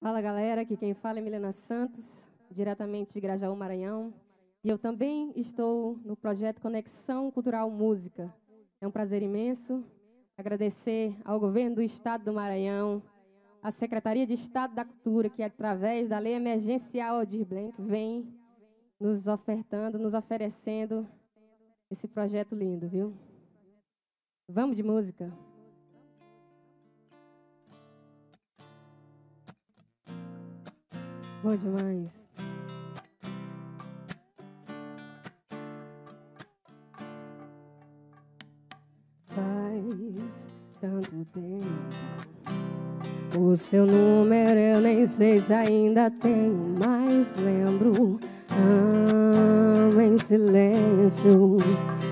Fala galera, aqui quem fala é Milena Santos, diretamente de Grajaú, Maranhão. E eu também estou no projeto Conexão Cultural Música. É um prazer imenso agradecer ao governo do estado do Maranhão, à Secretaria de Estado da Cultura, que através da Lei Emergencial de Blanc vem nos ofertando, nos oferecendo esse projeto lindo, viu? Vamos de música. Bom demais. Faz tanto tempo. O seu número eu nem sei se ainda tenho, mas lembro. Amo em silêncio.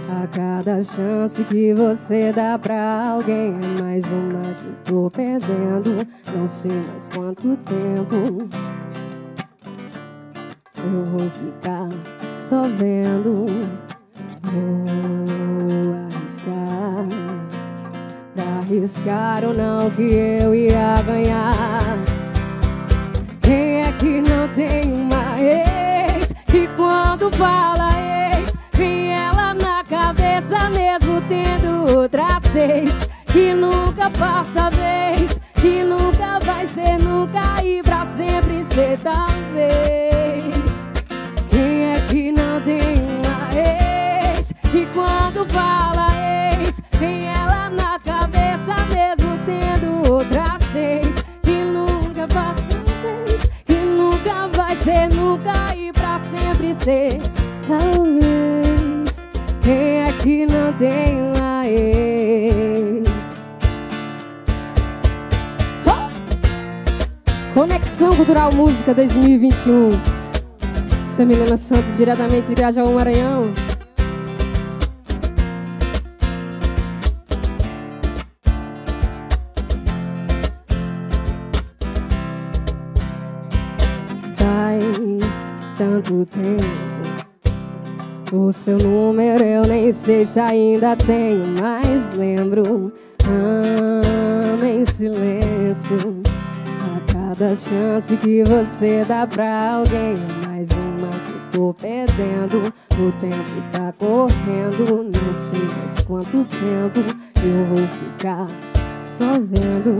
A cada chance que você dá pra alguém é mais uma que eu tô perdendo. Não sei mais quanto tempo eu vou ficar só vendo. Vou arriscar, pra arriscar ou não que eu ia ganhar. Quem é que não tem uma ex que quando fala ex vem ela na cabeça mesmo tendo outras seis que nunca passa vez, que nunca vai ser nunca e pra sempre ser talvez. Cultural Música 2021. Sou Milena Santos, diretamente de Grajaú, Maranhão. Faz tanto tempo. O seu número eu nem sei se ainda tenho, mas lembro. Amo em silêncio. Cada chance que você dá pra alguém, mais um tô perdendo. O tempo tá correndo, não sei mais quanto tempo eu vou ficar só vendo.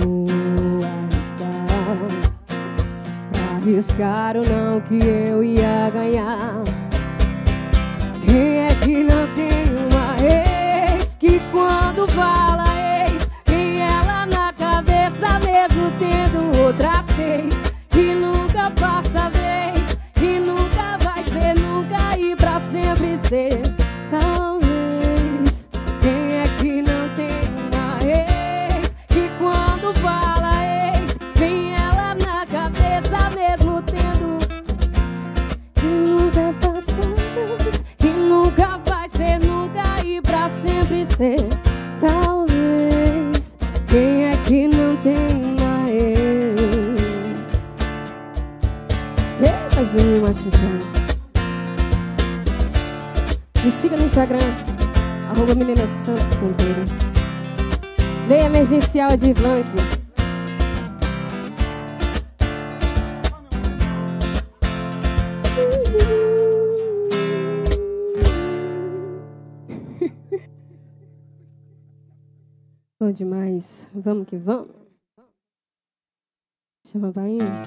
Vou arriscar, arriscar ou não que eu ia ganhar. Quem é que não tem uma ex que quando fala tendo outras de. Bom demais. Vamos que vamos. Chama a bainha.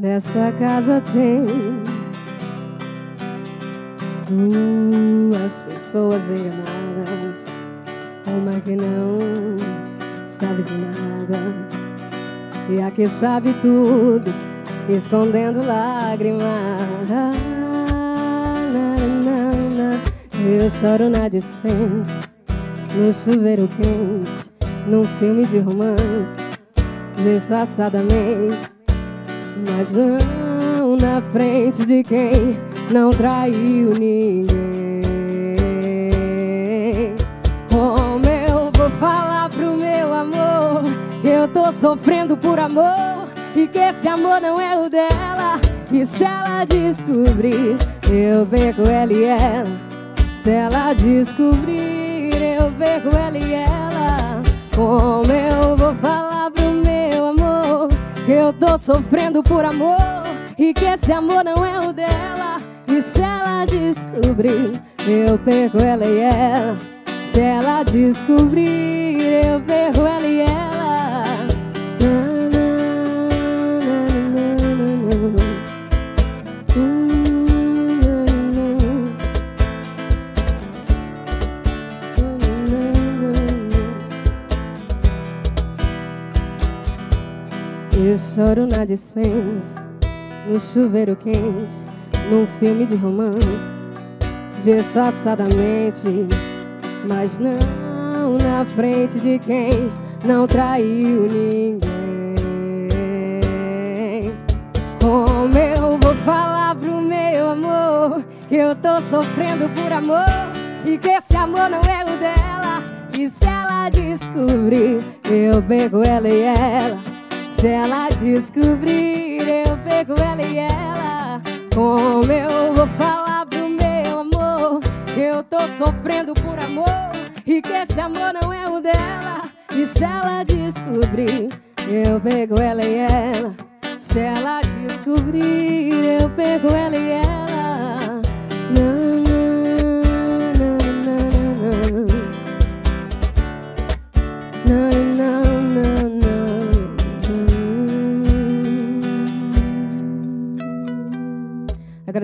Nessa casa tem duas pessoas enganadas, uma que não sabe de nada. E a que sabe tudo, escondendo lágrimas. Eu choro na dispensa, no chuveiro quente, num filme de romance, disfarçadamente mas não na frente de quem não traiu ninguém. Como eu vou falar pro meu amor que eu tô sofrendo por amor? E que esse amor não é o dela E se ela descobrir Eu perco ela e ela Se ela descobrir Eu perco ela e ela Como eu vou falar Que eu tô sofrendo por amor E que esse amor não é o dela. E se ela descobrir Eu perco ela e ela. Se ela descobrir Eu perco ela e ela Eu choro na dispensa, no chuveiro quente, num filme de romance, disfarçadamente, mas não na frente de quem não traiu ninguém. Como eu vou falar pro meu amor que eu tô sofrendo por amor e que esse amor não é o dela? E se ela descobrir, eu pego ela e ela se ela descobrir, eu pego ela e ela. Como eu vou falar pro meu amor que eu tô sofrendo por amor e que esse amor não é o dela. E se ela descobrir, eu pego ela e ela. Se ela descobrir, eu pego ela e ela.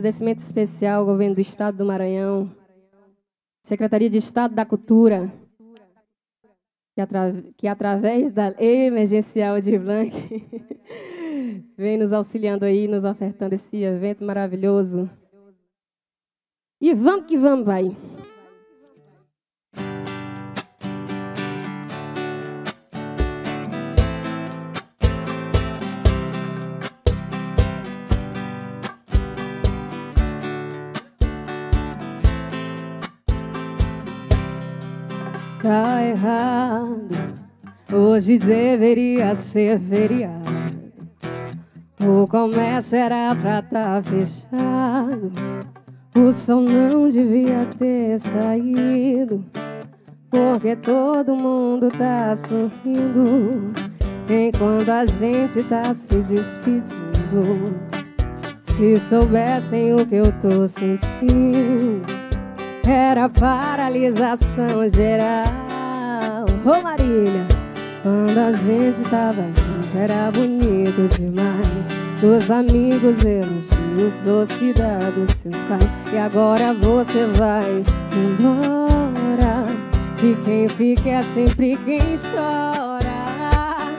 Agradecimento especial ao governo do Estado do Maranhão, Secretaria de Estado da Cultura, que, atra que através da emergencial de Blanc vem nos auxiliando aí, nos ofertando esse evento maravilhoso. E vamos que vamos, vai. Errado. Hoje deveria ser feriado. O comércio era pra tá fechado. O sol não devia ter saído. Porque todo mundo tá sorrindo. Enquanto a gente tá se despedindo. Se soubessem o que eu tô sentindo era paralisação geral. Ô Marília, quando a gente tava junto era bonito demais. Dos amigos, elogios, docidade dos seus pais. E agora você vai embora. E quem fica é sempre quem chora.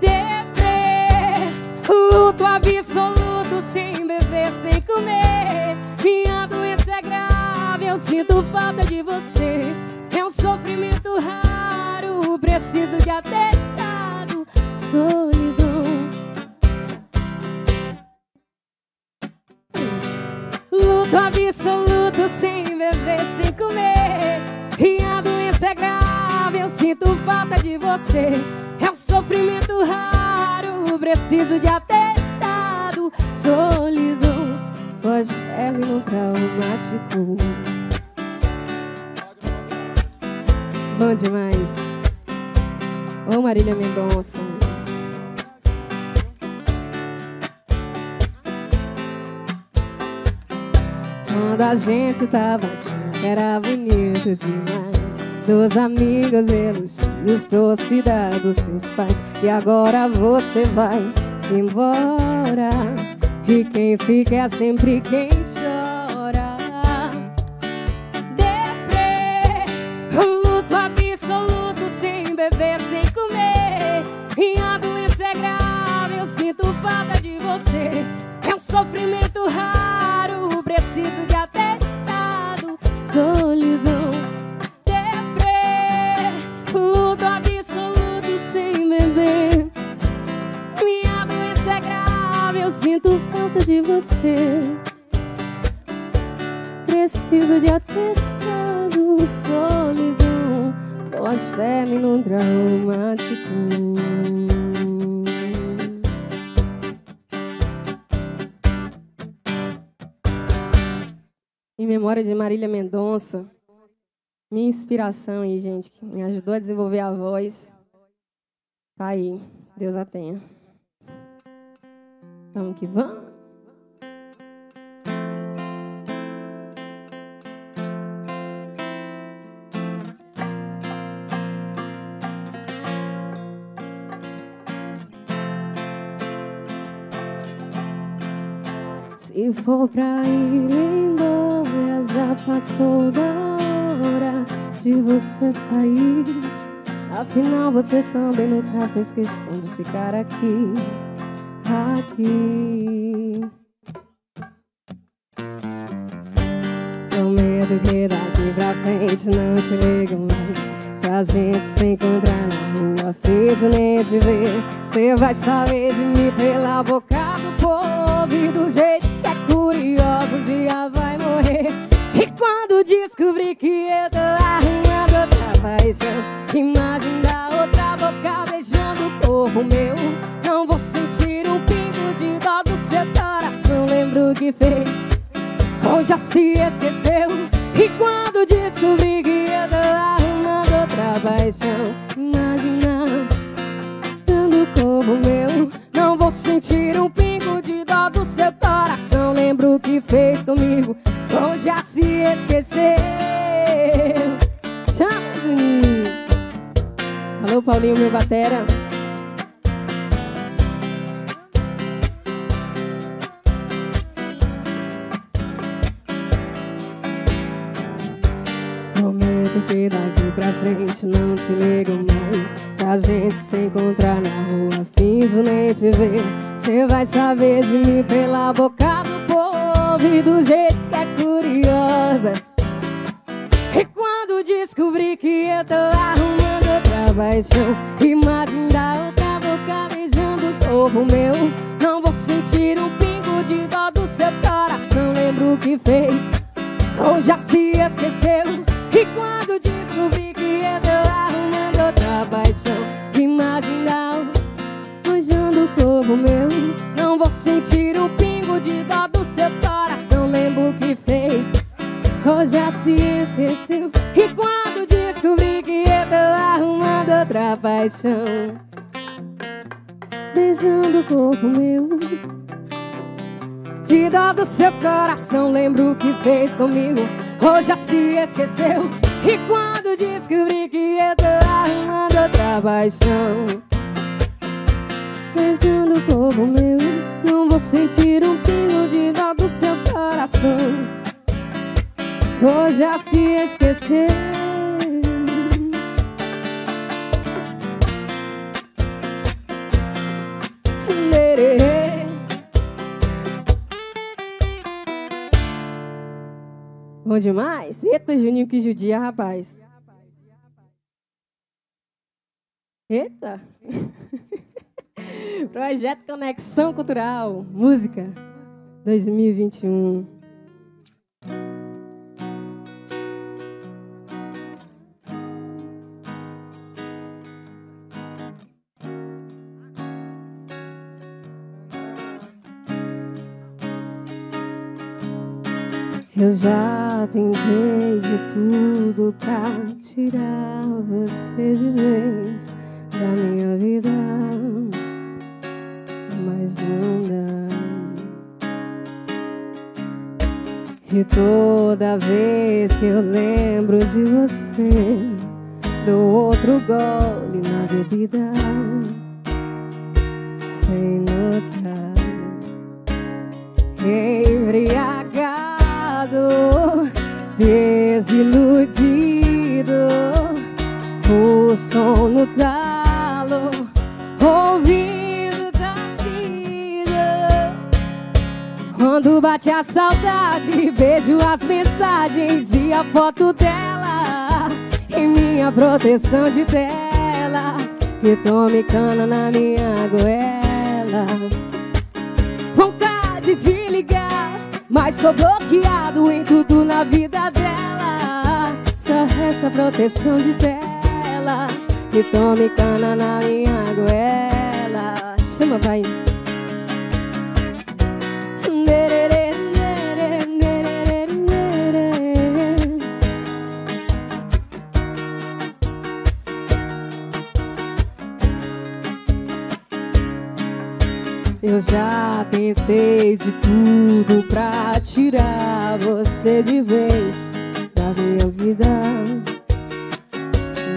Deprê, luto absoluto, sem beber, sem comer. Minha doença é grave eu sinto falta de você. É um sofrimento raro, preciso de atestado, solidão. Luto absoluto, sem beber, sem comer. E a doença é grave, eu sinto falta de você. É um sofrimento raro, preciso de atestado, solidão. Pós-término traumático. Bom demais. Ô Marília Mendonça. Quando a gente tava junto, era bonito demais. Dos amigos, elogios, torcida dos seus pais. E agora você vai embora. E quem fica é sempre quem sofrimento raro, preciso de atestado, solidão, deprê, luto absoluto sem beber. Minha doença é grave, eu sinto falta de você. Preciso de atestado, solidão, pós-término traumático. Memória de Marília Mendonça. Minha inspiração aí, gente, que me ajudou a desenvolver a voz. Tá aí. Deus a tenha. Vamos que vamos. Se for pra ir embora, já passou da hora de você sair. Afinal, você também nunca fez questão de ficar aqui, aqui. Prometo que daqui pra frente não te ligo mais. Se a gente se encontrar na rua, finge nem te ver. Você vai saber de mim pela boca do povo e do jeito curiosa, um dia vai morrer. E quando descobri que eu tô arrumando outra paixão, imagem da outra boca beijando o corpo meu. Não vou sentir um pingo de dó do seu coração. Lembro o que fez, ou já se esqueceu. E quando descobri que eu tô arrumando outra paixão, imagina dando o corpo meu. Não vou sentir um Lembro o que fez comigo, ou já se esqueceu. Chama, Juninho. Alô, Paulinho, meu batera. Prometo que daqui pra frente não te ligo mais. Se a gente se encontrar na rua, finjo nem te ver. Cê vai saber de mim pela boca do jeito que é curiosa. E quando descobri que eu tô arrumando outra paixão, imagem da outra boca beijando o corpo meu. Não vou sentir um pingo de dó do seu coração. Lembro o que fez, ou já se esqueceu. E quando descobri que eu tô arrumando outra paixão, outra beijando o corpo meu. Não vou sentir um pingo de dó do seu coração. Lembro o que fez, ou já se esqueceu. E quando descobri que eu tô arrumando outra paixão, beijando o corpo meu. De dó do seu coração, lembro o que fez comigo. Ou já se esqueceu. E quando descobri que eu tô arrumando outra paixão beijando o corpo meu Não vou sentir um pingo de dó do seu coração Ou já se esqueceu. Bom demais? Eita, Juninho, que judia, rapaz. Eita! Projeto Conexão Cultural, música 2021. Eu já tentei de tudo pra tirar você de vez da minha vida E toda vez que eu lembro de você, dou outro gole na bebida, sem notar. Embriagado, desiludido, o som no Quando bate a saudade, vejo as mensagens e a foto dela em minha proteção de tela. E tome cana na minha goela. Vontade de ligar, mas sou bloqueado em tudo na vida dela. Só resta proteção de tela. E tome cana na minha goela. Chama, vai. Eu já tentei de tudo pra tirar você de vez da minha vida,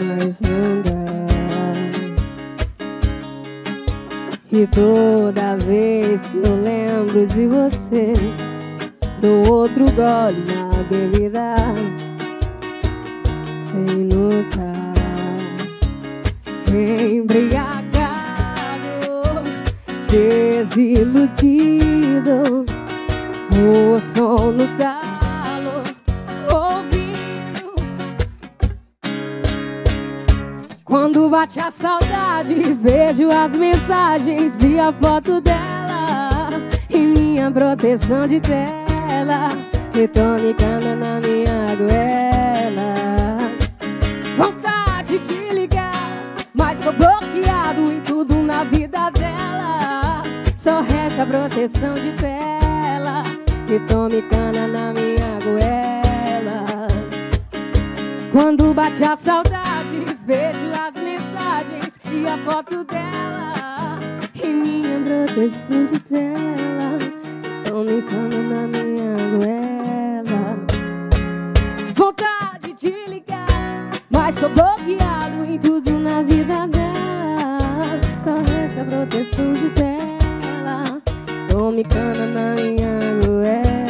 mas não dá. E toda vez que eu lembro de você, dou outro gole na bebida, sem notar, embriagado desiludido. O som no talo ouvindo. Quando bate a saudade Vejo as mensagens e a foto dela. Em minha proteção de tela. Tonicando na minha proteção de tela E tome cana na minha goela. Quando bate a saudade Vejo as mensagens e a foto dela. E minha proteção de tela Tome cana na minha goela. Vontade de ligar Mas sou bloqueado em tudo na vida dela. Só resta proteção de tela Tome cana na minha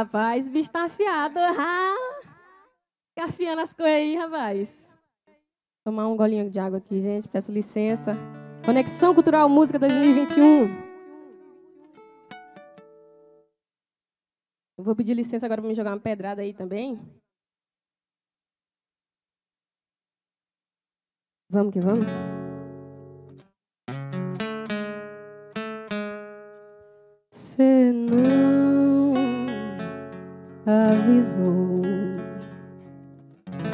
rapaz, o bicho tá afiado. Ah, fica afiando as coisas aí, rapaz. Tomar um golinho de água aqui, gente. Peço licença. Conexão Cultural Música 2021. Eu vou pedir licença agora para me jogar uma pedrada aí também. Vamos que vamos. Avisou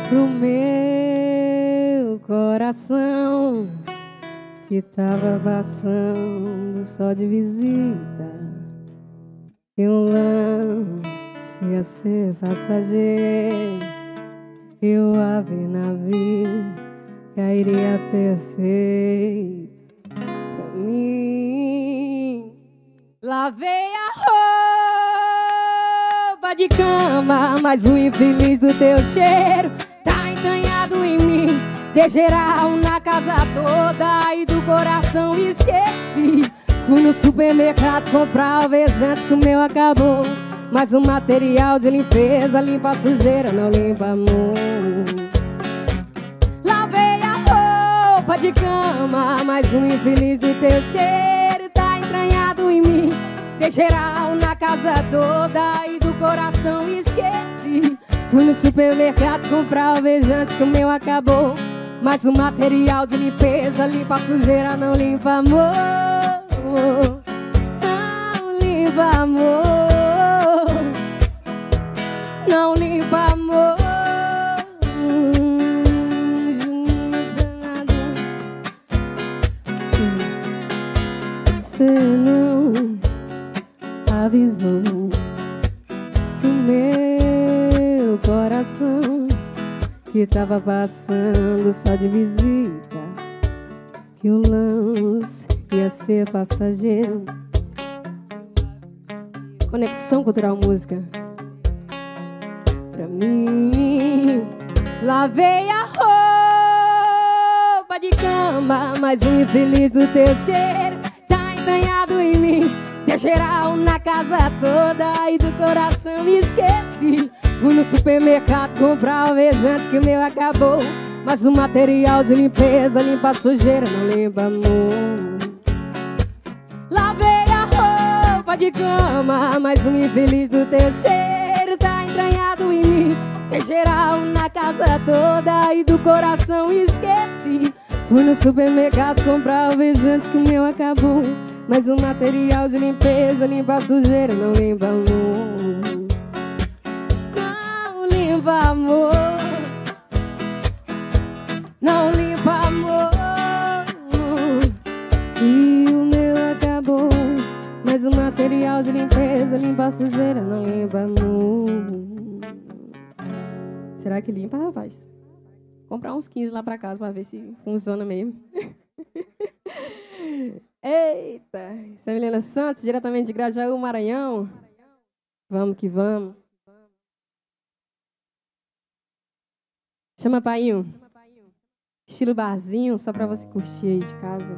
pro meu coração que tava passando só de visita e um lance ia ser passageiro e o ave navio cairia perfeito pra mim. Lavei a roupa de cama, mas o infeliz do teu cheiro tá entranhado em mim. De geral na casa toda e do coração esqueci. Fui no supermercado comprar alvejante que o meu acabou. Mas o material de limpeza limpa a sujeira, não limpa amor. Lavei a roupa de cama, mas o infeliz do teu cheiro tá entranhado em mim. De geral na casa toda e do coração esqueci. Fui no supermercado comprar alvejante que o meu acabou. Mas o material de limpeza limpa a sujeira, não limpa amor. Não limpa amor. Não limpa amor. Você não avisou que tava passando só de visita, que o lance ia ser passageiro. Conexão Cultural Música. Pra mim, lavei a roupa de cama, mas o infeliz do teu cheiro tá entranhado em mim. De geral na casa toda e do coração me esqueci. Fui no supermercado comprar alvejante que o meu acabou. Mas o material de limpeza limpa a sujeira, não limpa amor. Lavei a roupa de cama, mas o infeliz do teu cheiro tá entranhado em mim. De geral na casa toda e do coração esqueci. Fui no supermercado comprar alvejante que o meu acabou. Mas o material de limpeza limpa a sujeira, não limpa amor. Limpa amor. Não limpa amor. E o meu acabou. Mas o material de limpeza limpa a sujeira, não limpa amor. Será que limpa, rapaz? Comprar uns 15 lá pra casa pra ver se funciona mesmo. Eita! Isso é Santos, diretamente de Grajaú, Maranhão. Vamos que vamos. Chama Painho. Estilo barzinho, só pra você curtir aí de casa.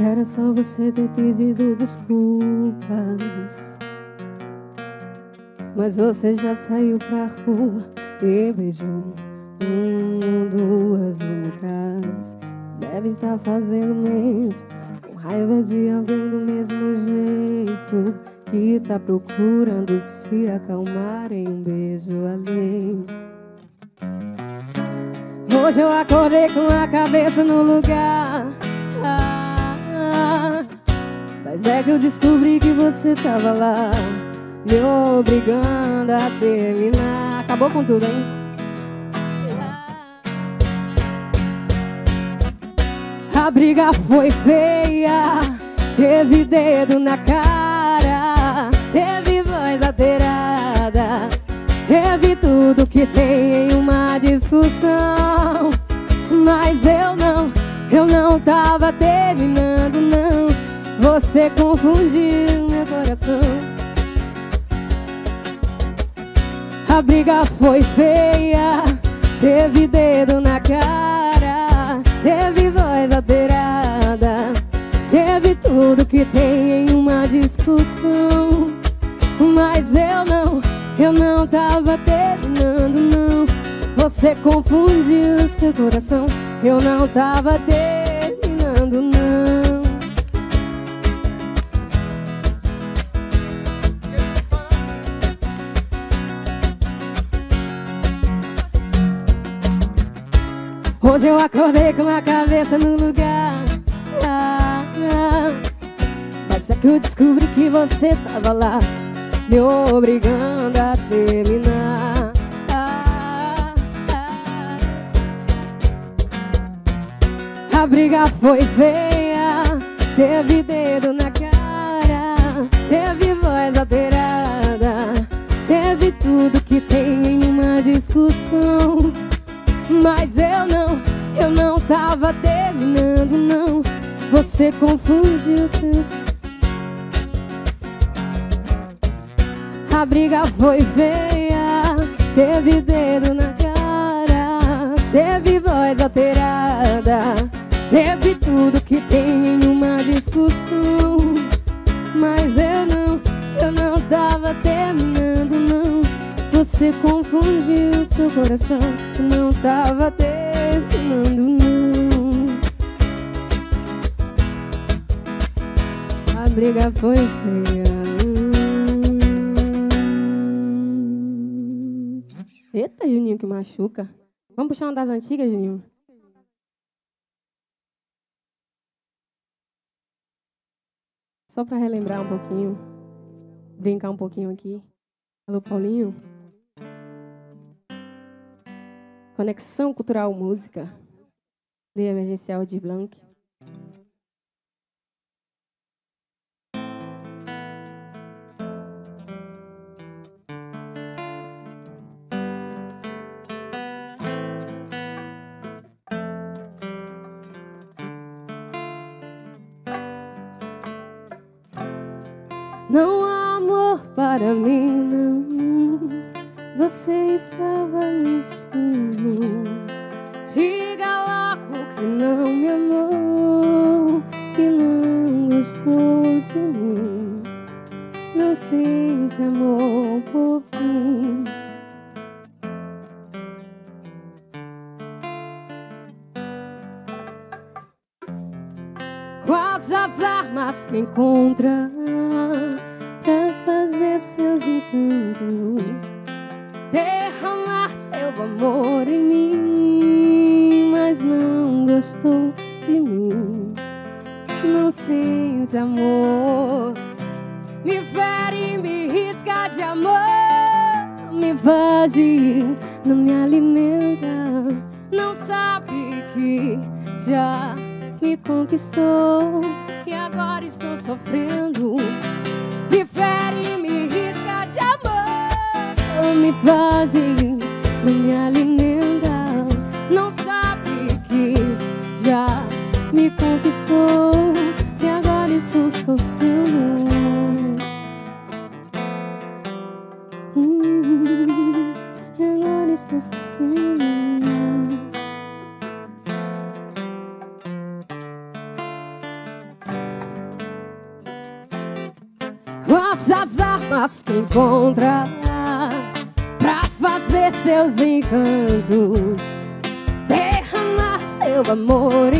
Era só você ter pedido desculpas. Mas você já saiu pra rua e beijou um, duas bocas. Deve estar fazendo mesmo, com raiva de alguém do mesmo jeito. Que tá procurando se acalmar em um beijo alheio. Hoje eu acordei com a cabeça no lugar. Mas é que eu descobri que você tava lá Me obrigando a terminar Acabou com tudo, hein? A briga foi feia Teve dedo na cara Teve voz alterada Teve tudo que tem em uma discussão. Mas eu não, eu não tava terminando não. Você confundiu meu coração. A briga foi feia Teve dedo na cara Teve voz alterada. Teve tudo que tem em uma discussão. Mas eu não, eu não tava terminando não. Você confundiu seu coração. Eu não tava terminando não Hoje eu acordei com a cabeça no lugar. Mas é que eu descobri que você tava lá Me obrigando a terminar. A briga foi feia Teve dedo na cara Teve voz alterada Teve tudo que tem em uma discussão mas eu não, eu não tava terminando não. Você confundiu seu A briga foi feia Teve dedo na cara Teve voz alterada Teve tudo que tem em uma discussão. Mas eu não, eu não tava terminando você confundiu seu coração Não tava terminando não A briga foi feia Eita, Juninho, que machuca Vamos puxar uma das antigas, Juninho? Só para relembrar um pouquinho, brincar um pouquinho aqui. Alô, Paulinho? Conexão Cultural Música. Lei Emergencial de Blanc. Não há amor para mim, não. Você estava mentindo Diga logo que não me amou Que não gostou de mim. Não sente amor por mim. Quais as armas que encontra Me faz não me alimenta. Não sabe que já me conquistou e agora estou sofrendo. Hum, agora estou sofrendo. Quais armas que encontra encantos? Derramar seu amor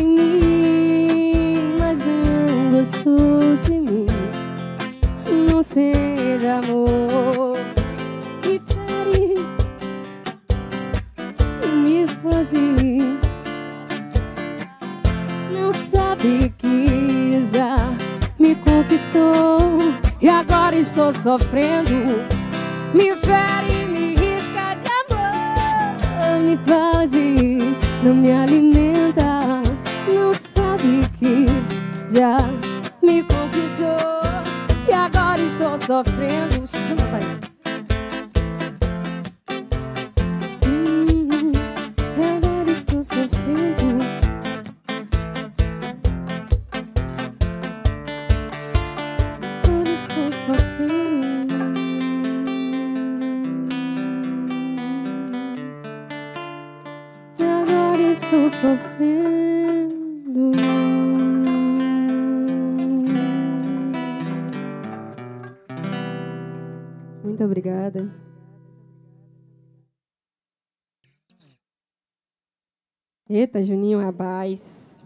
me faz não me alimenta. Não sabe que já me conquistou e agora estou sofrendo. Eita, Juninho Rabaz.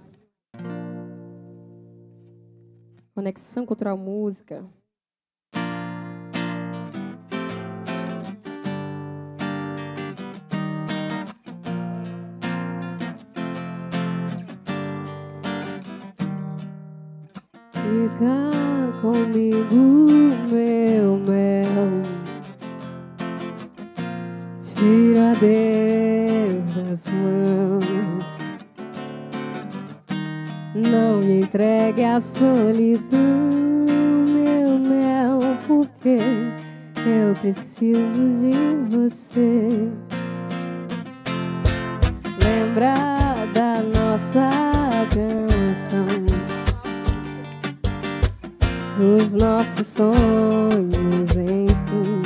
Conexão Cultural Música. Fica comigo, meu a solidão, meu mel, porque eu preciso de você. Lembra da nossa canção, dos nossos sonhos, enfim.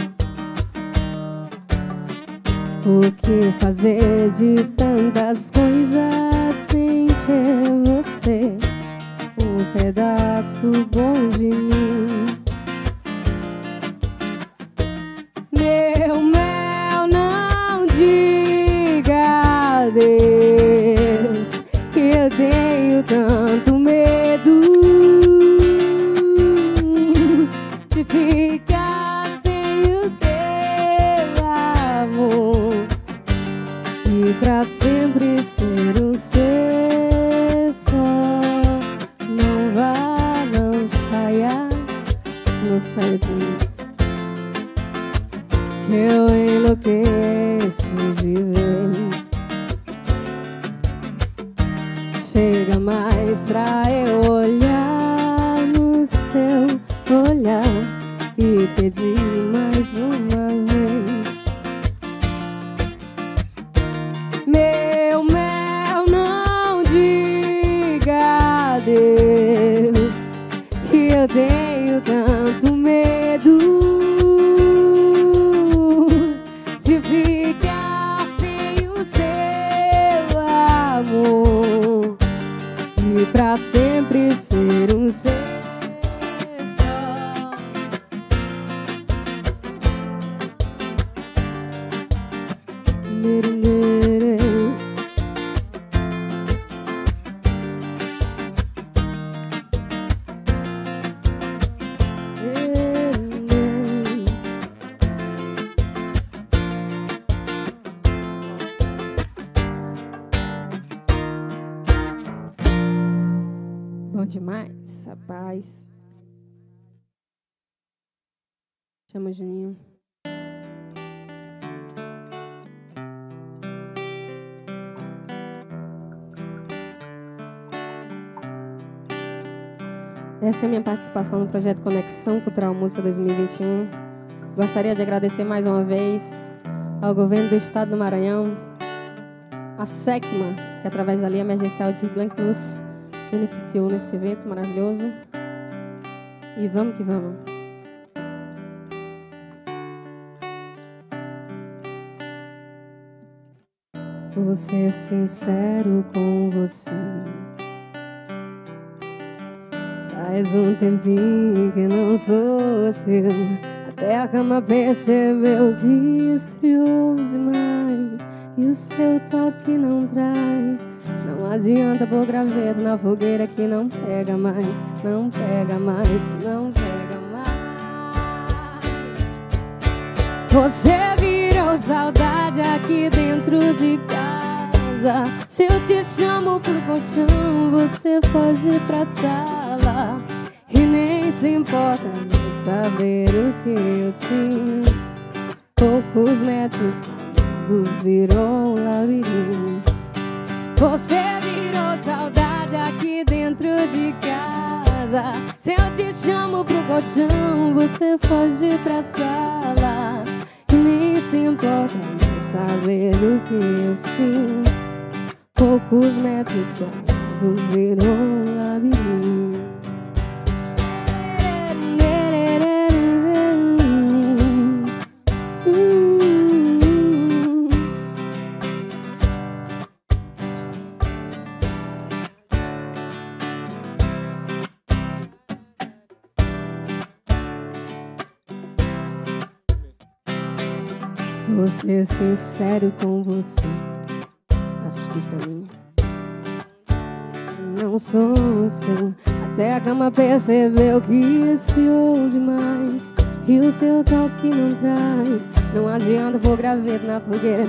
O que fazer de tantas coisas pedaço bom de mim. Bom demais, rapaz. Chama o Juninho. Essa é a minha participação no projeto Conexão Cultural Música 2021. Gostaria de agradecer mais uma vez ao governo do estado do Maranhão, a SECMA, que através da Lei Emergencial de Blanc nos beneficiou nesse evento maravilhoso. E vamos que vamos. Vou ser sincero com você. Faz um tempinho que não sou seu. Até a cama percebeu que esfriou demais. E o seu toque não traz. Não adianta pôr graveto na fogueira que não pega mais. Não pega mais, não pega mais. Você virou saudade aqui dentro de casa. Se eu te chamo pro colchão, você foge pra sala e nem se importa de saber o que eu sinto. Poucos metros quadrados virou um labirinto. Você virou saudade aqui dentro de casa. Se eu te chamo pro colchão, você foge pra sala. E nem se importa de saber o que eu sinto. Poucos metros quadrados virou um labirinto. Ser sincero com você. Acho que pra mim não sou seu. Até a cama percebeu que esfriou demais. E o teu toque não traz. Não adianta pôr graveto na fogueira.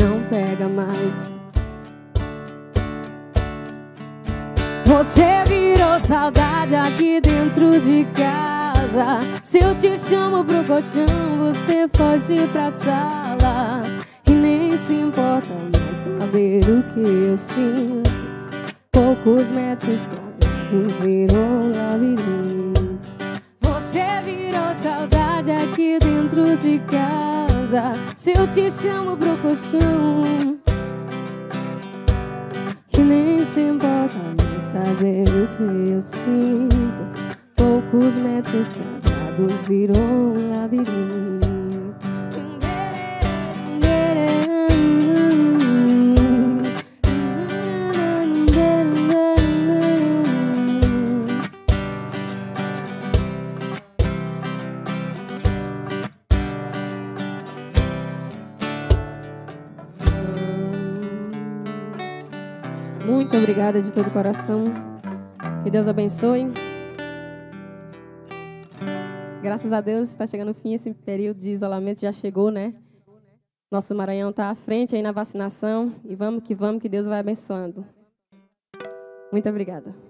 Não pega mais. Você virou saudade aqui dentro de casa Se eu te chamo pro colchão, você foge pra sala. E nem se importa mais saber o que eu sinto. Poucos metros quadrados virou labirinto. Você virou saudade aqui dentro de casa. Se eu te chamo pro colchão. E nem se importa mais saber o que eu sinto poucos metros quadrados virou um labirinto. Muito obrigada de todo o coração. Que Deus abençoe. Graças a Deus está chegando o fim esse período de isolamento já chegou, né? Nosso Maranhão está à frente aí na vacinação e vamos que vamos que Deus vai abençoando. Muito obrigada.